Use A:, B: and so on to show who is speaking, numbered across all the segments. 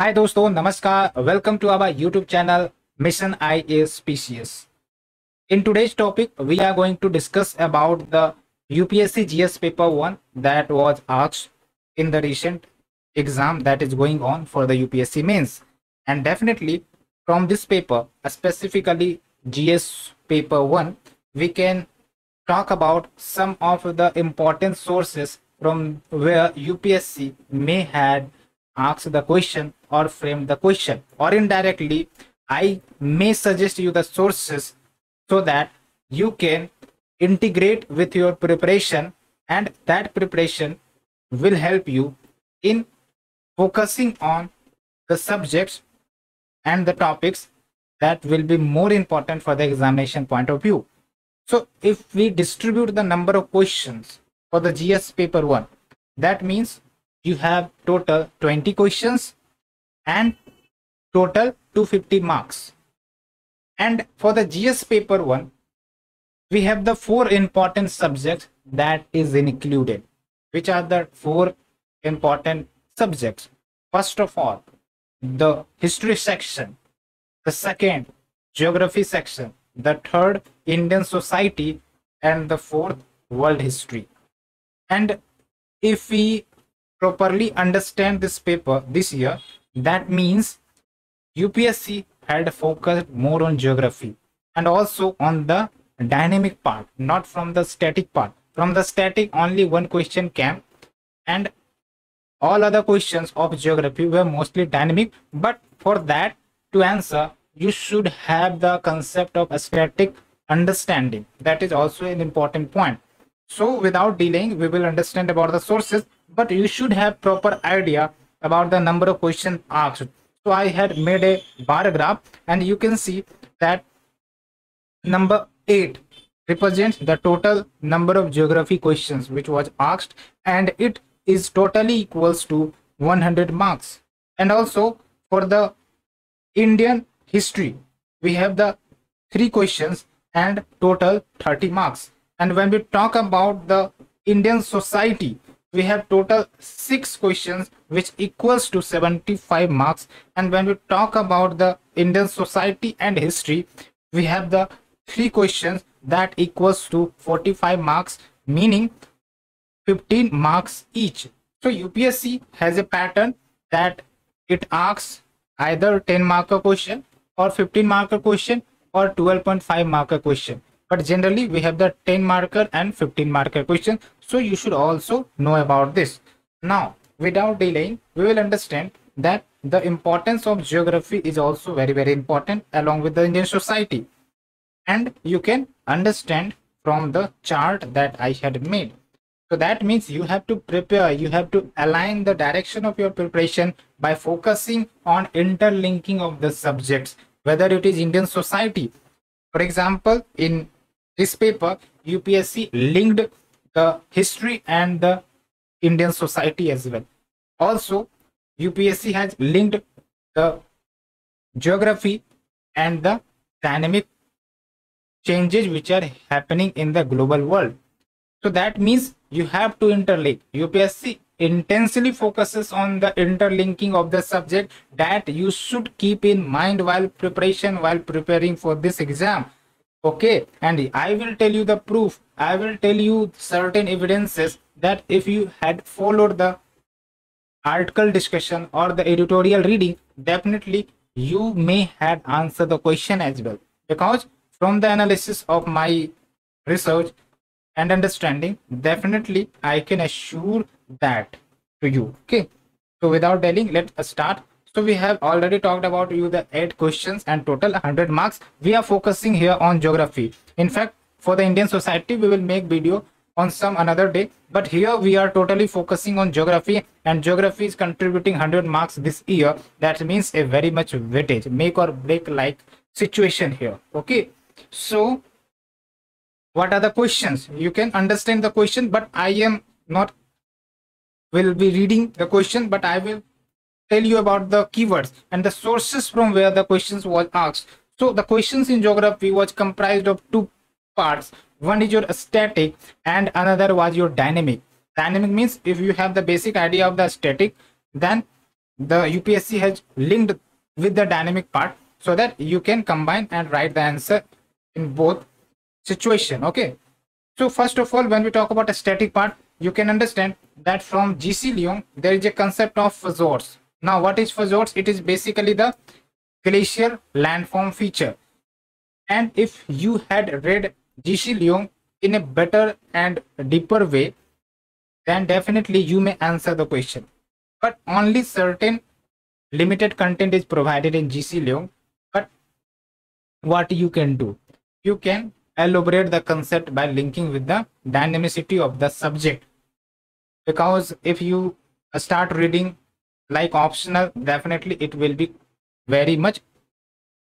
A: Hi दोस्तों नमस्कार welcome to our YouTube channel Mission IAS PCS. In today's topic we are going to discuss about the UPSC GS paper 1 that was asked in the recent exam that is going on for the UPSC mains and definitely from this paper specifically GS paper 1 we can talk about some of the important sources from where UPSC may had asked the question or frame the question or indirectly I may suggest you the sources so that you can integrate with your preparation and that preparation will help you in focusing on the subjects and the topics that will be more important for the examination point of view. So if we distribute the number of questions for the GS paper 1, that means you have total 20 questions and total 250 marks. And for the GS paper 1, we have the four important subjects that is included. Which are the four important subjects? First of all, the history section. The second, geography section. The third, Indian society. And the fourth, world history. And if we properly understand this paper this year, that means UPSC had focused more on geography and also on the dynamic part, not from the static part. From the static, only one question came, and all other questions of geography were mostly dynamic. But for that to answer, you should have the concept of static understanding. That is also an important point. So without delaying, we will understand about the sources, but you should have proper idea about the number of questions asked. So I had made a bar graph and you can see that number 8 represents the total number of geography questions which was asked and it is totally equals to 100 marks. And also for the Indian history, we have the three questions and total 30 marks. And when we talk about the Indian society, we have total six questions which equals to 75 marks. And when we talk about the indian society and history we have the three questions that equals to 45 marks meaning 15 marks each. So upsc has a pattern that it asks either 10 marker question or 15 marker question or 12.5 marker question. But generally we have the 10 marker and 15 marker question so you should also know about this. Now without delaying we will understand that the importance of geography is also very very important along with the indian society. And you can understand from the chart that i had made. So that means you have to prepare you have to align the direction of your preparation by focusing on interlinking of the subjects whether it is indian society. For example in this paper upsc linked the history and the indian society as well. Also upsc has linked the geography and the dynamic changes which are happening in the global world. So that means you have to interlink. Upsc intensely focuses on the interlinking of the subject that you should keep in mind while preparation while preparing for this exam okay and i will tell you the proof. I will tell you certain evidences that if you had followed the article discussion or the editorial reading definitely you may have answered the question as well. Because from the analysis of my research and understanding definitely i can assure that to you. Okay so without delaying let's start so we have already talked about you the eight questions and total 100 marks. We are focusing here on geography. In fact for the indian society we will make video on some another day. But here we are totally focusing on geography and geography is contributing 100 marks this year. That means a very much weightage. Make or break like situation here. Okay? So what are the questions? You can understand the question but i am not will be reading the question but i will tell you about the keywords and the sources from where the questions was asked. So the questions in geography was comprised of two parts. One is your static and another was your dynamic. Dynamic means if you have the basic idea of the static, then the upsc has linked with the dynamic part so that you can combine and write the answer in both situation okay so first of all when we talk about a static part you can understand that from gc leong there is a concept of fjords now what is fjords it is basically the glacier landform feature. And if you had read gc leong in a better and deeper way then definitely you may answer the question. But only certain limited content is provided in gc leong but what you can do? You can elaborate the concept by linking with the dynamicity of the subject. Because if you start reading like optional definitely it will be very much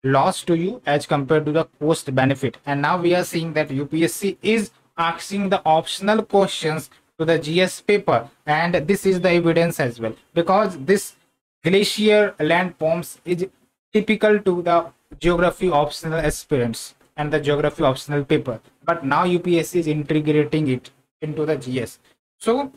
A: loss to you as compared to the cost benefit. And now we are seeing that upsc is asking the optional questions to the gs paper. And this is the evidence as well. Because this glacier landforms is typical to the geography optional aspirants and the geography optional paper. But now upsc is integrating it into the gs so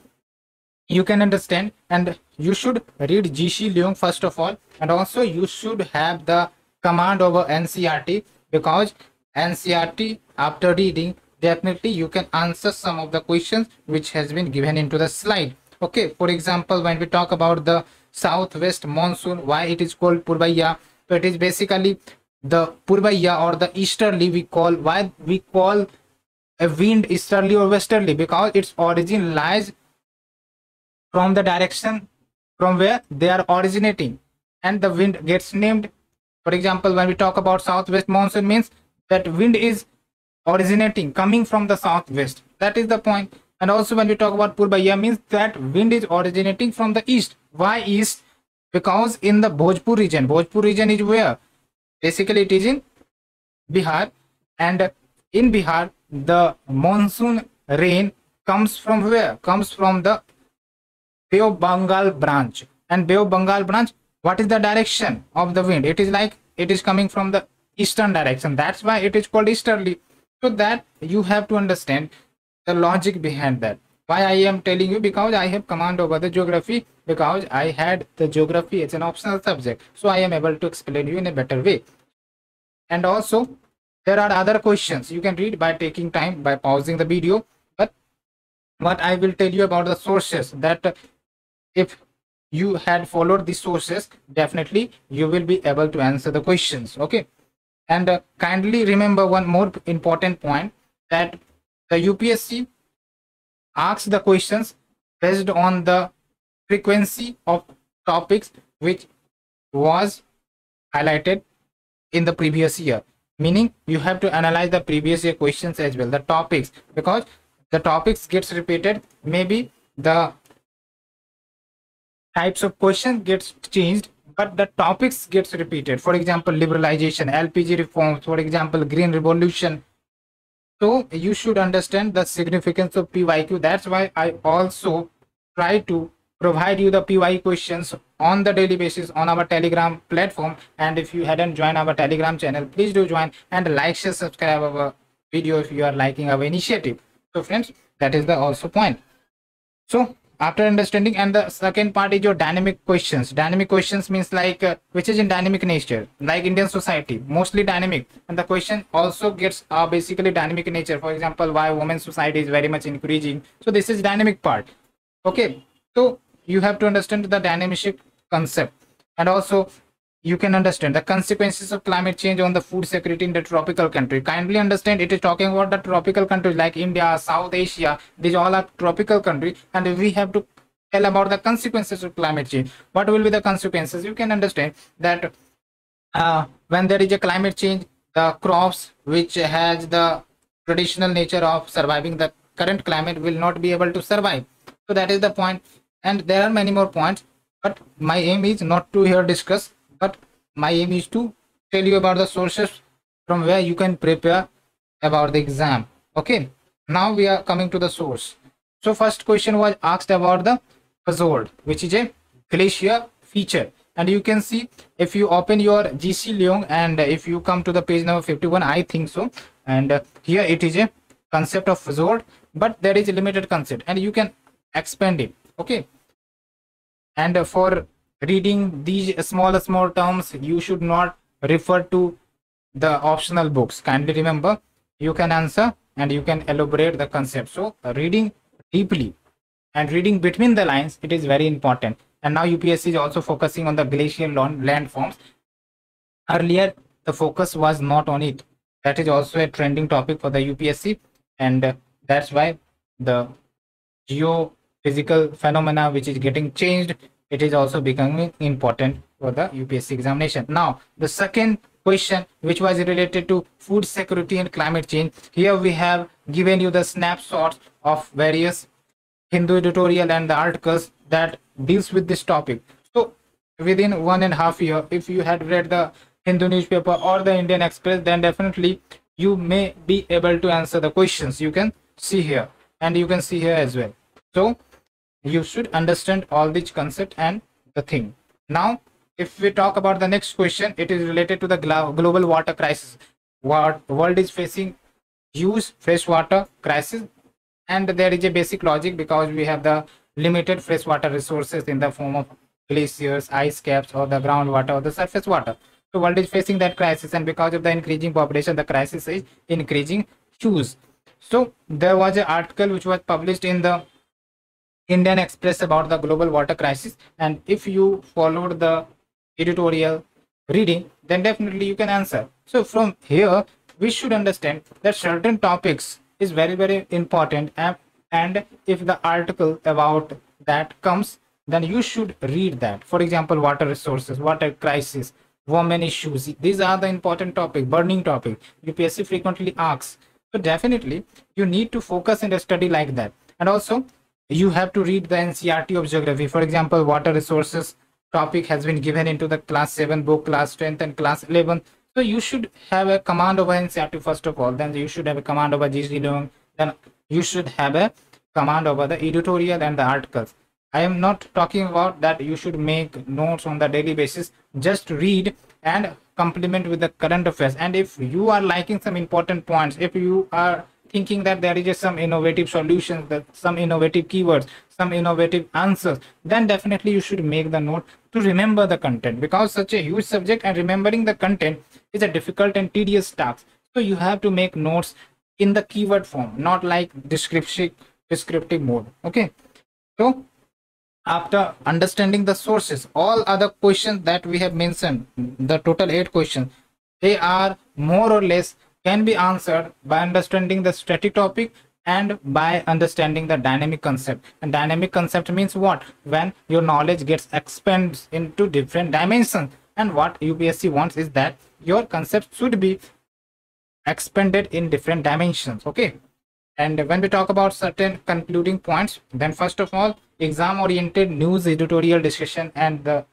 A: you can understand. And you should read gc leong first of all. And also you should have the command over ncrt because ncrt after reading definitely you can answer some of the questions which has been given into the slide. Okay for example when we talk about the southwest monsoon why it is called purvaiya so it is basically the purvaiya or the easterly we call why we call a wind easterly or westerly? Because its origin lies from the direction from where they are originating. And the wind gets named. For example when we talk about southwest monsoon means that wind is originating coming from the southwest. That is the point. And also when we talk about purvaiya means that wind is originating from the east. Why east? Because in the bhojpur region. Bhojpur region is where? Basically it is in bihar. And in bihar the monsoon rain comes from where? Comes from the Bay of Bengal branch. And Bay of Bengal branch, what is the direction of the wind? It is like it is coming from the eastern direction. That's why it is called easterly. So that you have to understand the logic behind that. Why I am telling you because I have command over the geography because I had the geography as an optional subject. So I am able to explain you in a better way. And also there are other questions you can read by taking time by pausing the video. But what I will tell you about the sources that if you had followed the sources definitely you will be able to answer the questions okay? And uh, kindly remember one more important point that the upsc asks the questions based on the frequency of topics which was highlighted in the previous year. Meaning you have to analyze the previous year questions as well the topics because the topics gets repeated maybe the types of questions gets changed but the topics gets repeated. For example liberalization lpg reforms for example green revolution. So you should understand the significance of pyq that's why i also try to provide you the py questions on the daily basis on our telegram platform. And if you hadn't joined our telegram channel please do join and like share subscribe our video if you are liking our initiative. So friends that is the also point. So after understanding and the second part is your dynamic questions. Dynamic questions means like uh, which is in dynamic nature like indian society mostly dynamic. And the question also gets uh, basically dynamic nature. For example why women's society is very much increasing. So this is dynamic part. Okay. So you have to understand the dynamic concept. And also you can understand the consequences of climate change on the food security in the tropical country. Kindly understand it is talking about the tropical countries like india south asia. These all are tropical countries and we have to tell about the consequences of climate change. What will be the consequences? You can understand that uh, when there is a climate change the crops which has the traditional nature of surviving the current climate will not be able to survive. So that is the point. And there are many more points but my aim is not to here discuss but my aim is to tell you about the sources from where you can prepare about the exam. Okay? Now we are coming to the source. So first question was asked about the fjord which is a glacier feature. And you can see if you open your gc leong and if you come to the page number 51 i think so. And here it is a concept of fjord but there is a limited concept. And you can expand it. Okay? And for reading these small small terms you should not refer to the optional books. Kindly remember you can answer and you can elaborate the concept. So reading deeply and reading between the lines it is very important. And now upsc is also focusing on the glacial landforms earlier the focus was not on it. That is also a trending topic for the upsc and that's why the geophysical phenomena which is getting changed it is also becoming important for the upsc examination. Now the second question which was related to food security and climate change here we have given you the snapshots of various hindu editorial and the articles that deals with this topic. So within one and a half year if you had read the hindu newspaper or the indian express then definitely you may be able to answer the questions. You can see here. And you can see here as well. So you should understand all these concept and the thing. Now if we talk about the next question it is related to the global water crisis. What world is facing huge freshwater crisis and there is a basic logic because we have the limited freshwater resources in the form of glaciers ice caps or the groundwater or the surface water. So world is facing that crisis and because of the increasing population the crisis is increasing huge. So there was an article which was published in the indian express about the global water crisis. And if you followed the editorial reading then definitely you can answer. So from here we should understand that certain topics is very very important. And and if the article about that comes then you should read that. For example water resources water crisis women issues. These are the important topic burning topic. Upsc frequently asks. So definitely you need to focus in a study like that. And also you have to read the ncert of geography. For example water resources topic has been given into the class 7 book class 10th and class 11 so you should have a command over NCERT first of all. Then you should have a command over GC then you should have a command over the editorial and the articles. I am not talking about that you should make notes on the daily basis. Just read and complement with the current affairs. And if you are liking some important points if you are thinking that there is some innovative solutions that some innovative keywords some innovative answers then definitely you should make the note to remember the content. Because such a huge subject and remembering the content is a difficult and tedious task. So you have to make notes in the keyword form not like descriptive descriptive mode. Okay? So after understanding the sources all other questions that we have mentioned the total eight questions they are more or less can be answered by understanding the static topic and by understanding the dynamic concept. And dynamic concept means what? When your knowledge gets expanded into different dimensions. And what upsc wants is that your concept should be expanded in different dimensions okay? And when we talk about certain concluding points then first of all exam oriented news editorial discussion and the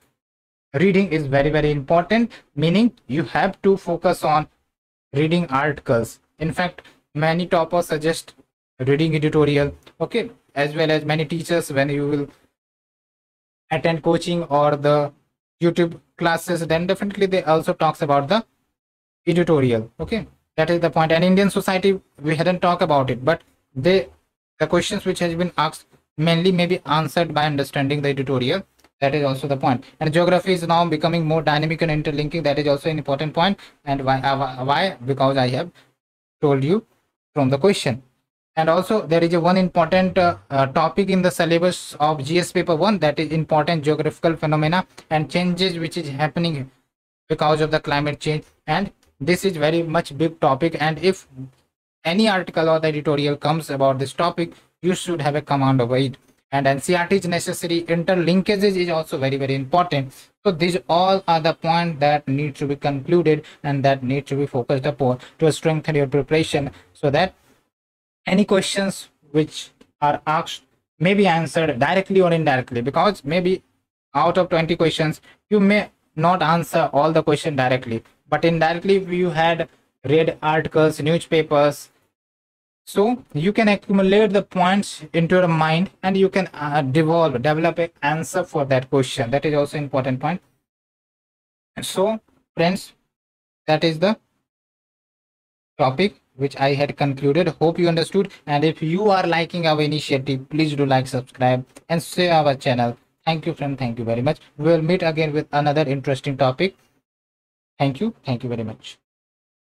A: reading is very very important meaning you have to focus on reading articles. In fact many toppers suggest reading editorial okay as well as many teachers when you will attend coaching or the youtube classes then definitely they also talks about the editorial okay. That is the point. and indian society we hadn't talked about it but they the questions which has been asked mainly may be answered by understanding the editorial that is also the point. And geography is now becoming more dynamic and interlinking. That is also an important point. And why uh, why because i have told you from the question. And also there is a one important uh, uh, topic in the syllabus of gs paper 1 that is important geographical phenomena and changes which is happening because of the climate change. And this is very much big topic. And if any article or the editorial comes about this topic you should have a command over it and ncert is necessary. Interlinkages is also very very important. So these all are the points that need to be concluded and that need to be focused upon to strengthen your preparation so that any questions which are asked may be answered directly or indirectly. Because maybe out of 20 questions you may not answer all the question directly. But indirectly if you had read articles newspapers so you can accumulate the points into your mind and you can uh, develop develop an answer for that question. That is also important point. So friends that is the topic which I had concluded. Hope you understood. And if you are liking our initiative, please do like, subscribe and share our channel. thank you friend. Thank you very much. We will meet again with another interesting topic. Thank you. Thank you very much